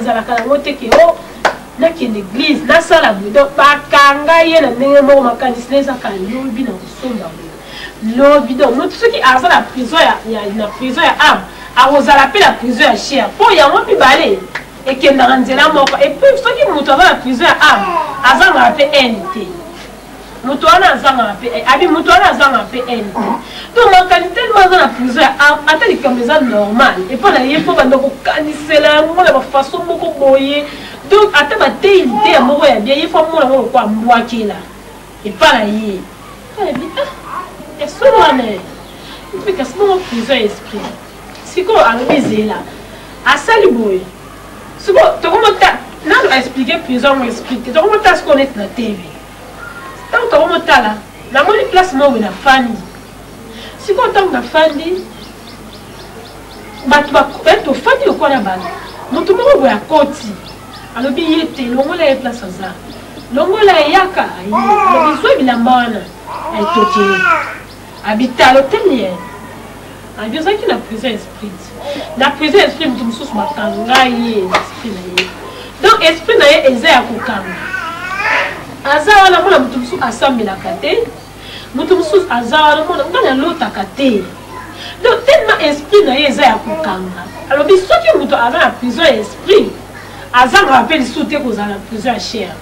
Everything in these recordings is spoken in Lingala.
ezalaka yango te ke o oh, nakende eglise nasala boye donc bakanga ye na ndenge moko makanisi na ezaka lobi na kosomba boye lobi donc moto soki aza na prison na prison ya ame akozala mpe na prison ya chere mpo yango mibale ekendaka nzela moko epuis soki moto aza na prison ya ame azangaka mpe haine te moto wana azangaka mpe eh, abi moto wana azangaka mpe haine te to makani telema aza na prison ya arme ata likambo eza normal epai na ye mpo banda kokanisela yango na bafaso moko boye donc ata bateyi liteya moko ya bia ye fo amona ngo lokola mbwakela epai na ye abi ah, ya solo wana mpe kasi bongo prison ya esprit sikoyo alobi zela asali boye siko tokomota nanu explike prison yango explike tokomota siko neti na tv ntango tokomotala namoni place moko na fandi sikoyo ntango na fandi bato eh, tofandi lokola na bato moto moko boye akoti alobi ye te longola ye place aza longola eyaka alobi zwa bilamba wana etoki ye abitalo te mie abi ozalaki na prison esprit na prison esprit moto mosusu bakanga ye esprit na ye donc esprit na ye eza ya kokanga aza wana mona moto mosusu asambelaka te moto mosusu aza wana mona ngai nalotaka te donc tellement esprit na ye eza ya kokanga alobi soki moto aza na prison ya esprit azangaka mpe lisusu te kozala na prison ya chere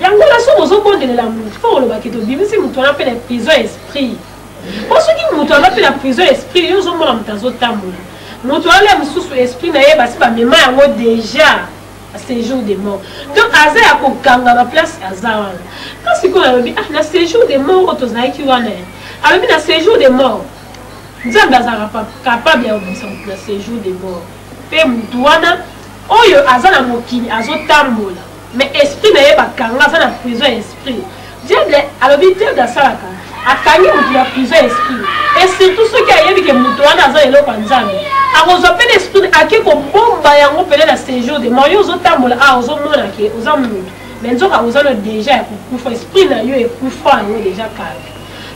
yango na soki ozobondelela motu fo olobaki tobimisi motu wana mpe na prison esprit po soki motu aza mpe na prison esprit yo ozomona motu azotambola motu wana ya mosusu esprit na ye basi bamema yango deja séjour de mort donc aza ya kokangama place aza wana ka sikoyo alobi ah na séjour de mort oyo tozalaki wana alobi na séjour de mort nzambe azalaka capable ya kobimisa motu na séjour de mort mpe motu wana Oyo aza na mokili azo tambola mais esprit na ye ba kanga aza na prison ya esprit. Diable alobi diable asalaka akangi mutu na prison ya esprit et surtout soki ayebi ke mutu wana aza na eloko ya Nzambe akozwa pe na esprit ake kobomba yango pele na séjour de mort yo ozo tambola awa ozo mona ke oza mutu mais nzoka oza no deja ya kokufa esprit na yo ekufa yango deja kala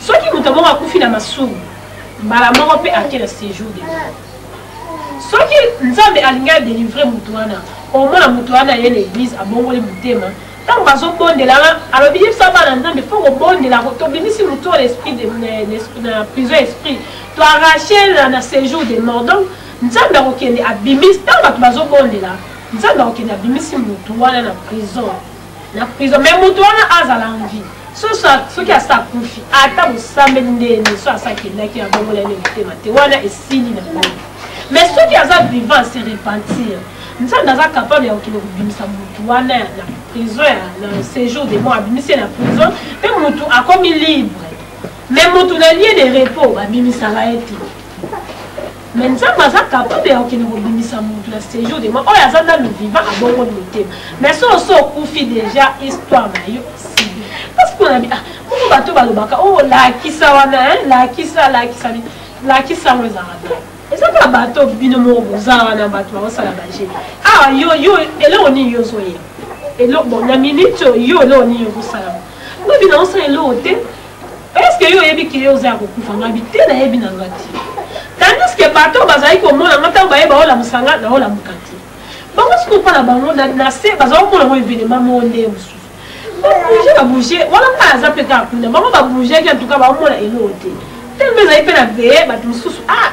soki mutu moko akufi na masumu mbala moko pe ake na séjour de mort soki nzambe alingi adelivre moto wana omona moto wana ye na eglise abongoli motema ntango bazobondela alobi yebisa bana nzambe mpo kobondela tobimisi moto oyo esprit na prison esprit to arrache na séjour de mort donc nzambe akokende abimisi ntango bato bazobondela nzambe akokende abimisi moto wana na prison na prison mais moto wana azala en vie soki asi akufi ata bosambeli ndeni so asi akendaki abongola nde motema te wana esili na ngoi mais soki aza vivant se repentir nzambe aza capable ya kokende kobimisa motu wana na prison ya na séjour de mort abimisi ye na prison mpe motu akomi libre mais motu na lie de repos babimisaka ye te mais nzambe aza capable ya kokende kobimisa motu na séjour de moi oyo aza nanu vivant abongoli motema mais so oso okufi déjà histoire na yo esili parce que onabi ah moko bato balobaka o oh, lakisa wana lakisa lakisa lakisa yango ezalaka bien eza kaka bato bino moko boza wana bato bakosala baje awa ah, yo yo eloko nini yo ozoyeba eloko na minute yo eloko nini yo kosalama ngo bino osala eloko te Est-ce que yo oyebi que yo oza ya kokufa ngabi te nayebi na nga te tandis que bato oyo bazalaki komona nga ntango baye baolamusa nga naolamuka te bango soki mpo na bango na se bazala komona ngo evenema moko ndenge mosusu babouge babouge wana ngai aza mpe kaka kuna bango babougeki antuka baomona eloko te telema ezali mpe na veye bato mosusu ah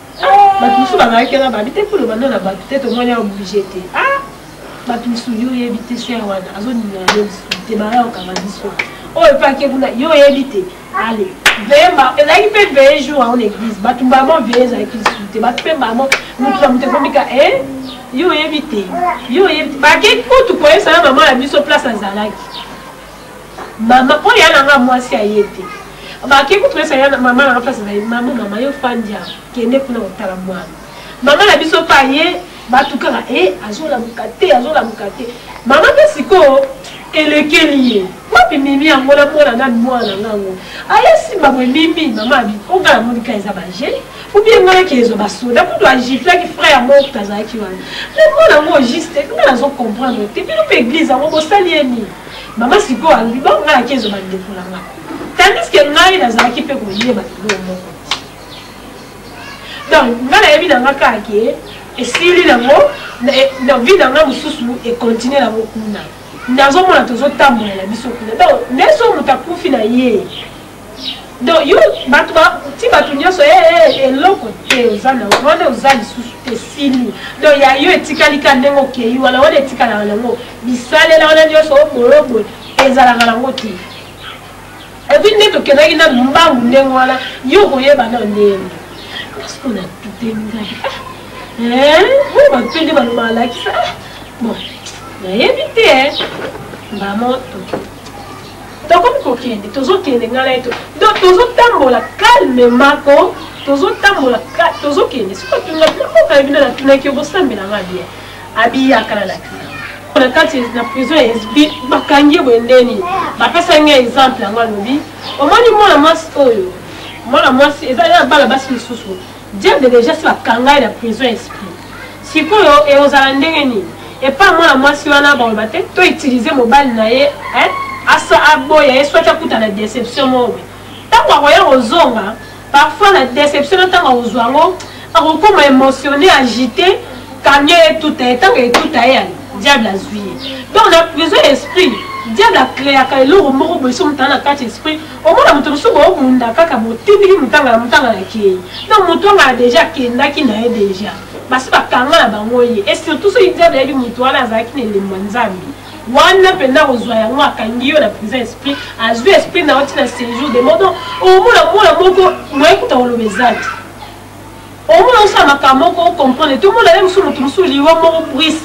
bato mosusu bazalaki wana babi te koloba no na bato te tomoni oblige te ah! bato mosusu yo oyebi te ser wana azoningana yo lisusu te baya okanga biso oyo epe ake kuna yo oyebi te ale vema ezalaki mpe veye jour yango na église bato mbamo veye ezalaki lisusu te bato mpe mbamo motu na moto ekomika e eh? yo oyebi te yo oyebi te bake kutu koyebisa na mama na biso place azalaki mama oyo ya na nga mwasi aye te bake kutu mesa ya mama na place na mama mama yo fandi awa kende kuna kotala mwana mama na biso mpe aye batukaka e eh, azolamuka te azolamuka te mama mpe sikoyo elekeli ye wapi mimi yango na mwana nani mwana ngango aye simba boye mimi mama abi onga na monika eza baje ubie ngai ake ezwa basoda kutu agiflaki frère yango kutu azalaki wana me mwana yango juste ngai nazo comprendre te bino mpe eglise yango bosali ye nini mama sikoyo alobi ba ngai ake ezo bandeko na ngai tandis ke ngai nazalaki mpe koyeba eloko moko donc ngai nayebi na ngai kaka ke esili nango eh, na vie na ngai mosusu ekontinue nango kuna nazomona tozotambola na biso kuna donc nde so moto akufi na ye donc yo bato ti bato nyonso ee eh, eh, eh, eloko te oza na wana oza lisusu te sili donc ya yo etikali ka ndenge okei wana wana etikalaka nango bisalela wana nyonso oboyoboye ezalaka nango te epuis nde tokendaki na mbangu ndenge wana yo okoyeba na ndenge parceke na tutelingaki oyo bato mpe nde baloba alakisa bon nayebi te mbamo toki tokomi kokende tozokende ngai na ye donc tozotambola calme mako tozotambola tozokende soki otunga bino mboka ya bino natunaki yo bosambela ngai bien abiyaka na lakisa na kati na prison ya sb bakangi ye boye ndeni bapesaki ngai exemple yango alobi omoni mwana mwasi oyo mwana mwasi eza na bana basi mosusu Diable deja si bakanga ye na prison ya esprit sikoyo ekozala ndenge nini epa mwana mwasi wana baloba te to utilize mobali na ye asa aboya ye swati akuta na deception moko ntango akoya kozonga parfois na deception na ntango akozwa yango akokoma émotionné agité camion etuta ye ntango etuta ye yani diable azwi ye donc na prison ya esprit diable akreaka eloko moko boye so motala na kati esprit omona moto mosusu bobunda kaka botindiki motangana motangana akei donc motangana deja akendaki na ye deja basi bakanga na bango ye e surtout soki nzambe ayebi moto wana azalaki na elembo ya nzambe wana mpenza kozwa yango akangi yo na prison esprit azwi esprit na yo ntina séjour de moto omona mwana moko moye kuta koloba eza te omona osala makambo moko ocomprendre tomona ye mosusu moto mosusu liwa moko brise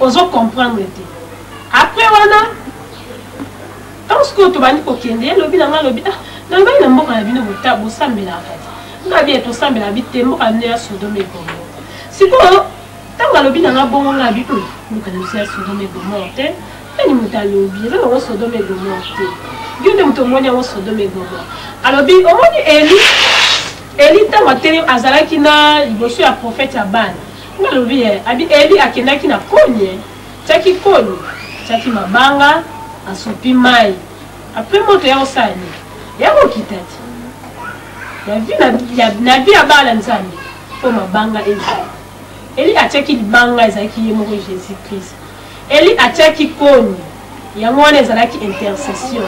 ozo comprendre te après wana ntango sikoyo tobandi kokende ye lobi na ngai lobi ah nalobaki na mboka na bino bosambelaka te ngabi ye tosambelaka bi te mboka na bino ya sodome ekomo sikoyo ntango alobi na ngai bongo ngai abi hmm, mboka na biso ya sodome egomor te nani moto alobi eza nango sodome egomor te yo nde moto omoni yango sodome egomor alobi omoni eli eli ntango atelemi azalaki na liboso ya profete ya bana Nga lobi eh, abi Eli akendaki na koni eh, tiaki koni, tiaki mabanga, asopi mai. Après moto ya kosala nini? Ya kokita ti. Na vie na, ya, na vie ya bala nzambe, mpo mabanga ezali. Eli atiaki libanga ezalaki ye moko Jésus Christ. Eli atiaki koni, yango wana ezalaki intercession.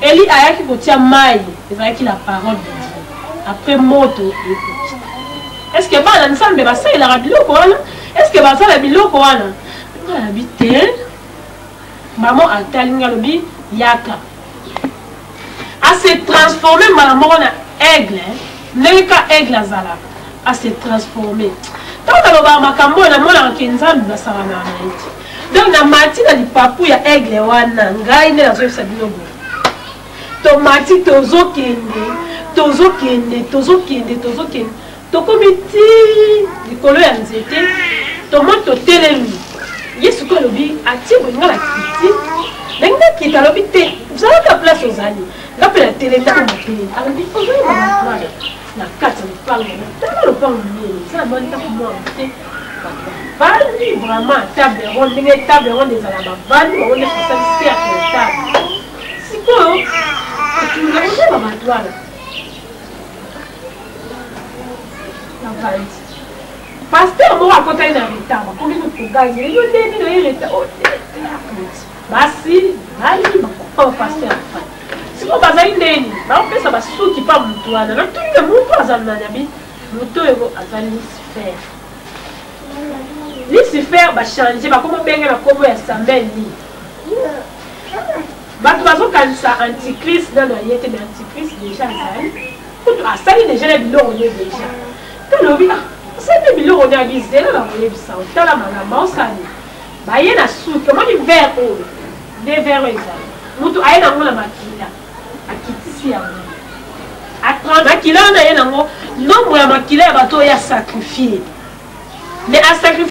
Eli ayaki kotia mayi, ezalaki la parole de Dieu. Après moto ekoki. Est-ce que bana Nzambe basalelaka biloko wana? Est-ce que baza na biloko wana? Nga nabi te. Maman atali nga alobi yaka. a se transforme mbala moko na aigle ndenge ka aigle azalaka a se transforme ntango nalobaka makambo oyo namonaka ke nzambe basalanaka na ye te donc na mati na lipapu ya aigle wana ngai nde nazoyebisa bino boye tomati tozokende tozokende tozokende tozokende tokomi ti likolo ya nzete toma totelemi yesu ko alobi atie bolinga na kiti na ngai nakita alobi te ozalaka place ozali nga mpe natelemi na mapele alobi ozali mamatwana na kati ya lopango yango tala lopango nini eza na mwanita komwa te bavandi vraiment table ronde ndenge table ronde ezala bavandi bango nde kosali cercle ya table sikoyo otunga ozali mamatwana pasteur moko akotaki na retard bakomi kokogazi yo nde bino ye retard oh, basi bali bakopa bapasteur afai sikoyo bazali ndeni baopesa basuki mpa motu wana natuni na motu aza nanabi moto oyo aza lucifer lucifer bachange bakoma benga na nkombo ya samuel nini bato bazokanisa antichrist nano aye te mais antichrist deja azali kutu asali deja na biloko ne deja tolobi ah, asali mpe biloko ne abi zela na koyebisa otala malama osali baye na suki omoni vert oyo nde vert oyo ezali motu aye nango na makila akitisi yango makila wana aye nango nombre ya makila ya bato oyo asakrifie mais asakrifie